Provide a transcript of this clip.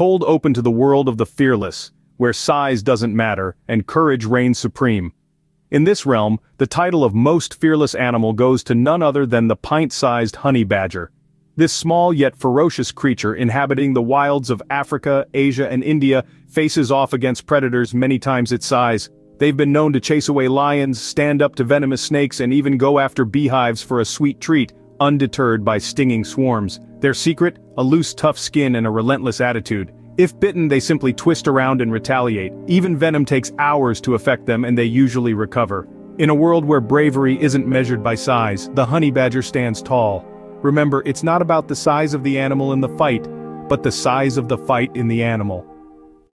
cold open to the world of the fearless, where size doesn't matter and courage reigns supreme. In this realm, the title of most fearless animal goes to none other than the pint-sized honey badger. This small yet ferocious creature inhabiting the wilds of Africa, Asia and India faces off against predators many times its size. They've been known to chase away lions, stand up to venomous snakes and even go after beehives for a sweet treat, undeterred by stinging swarms. Their secret? A loose tough skin and a relentless attitude. If bitten they simply twist around and retaliate, even venom takes hours to affect them and they usually recover. In a world where bravery isn't measured by size, the honey badger stands tall. Remember, it's not about the size of the animal in the fight, but the size of the fight in the animal.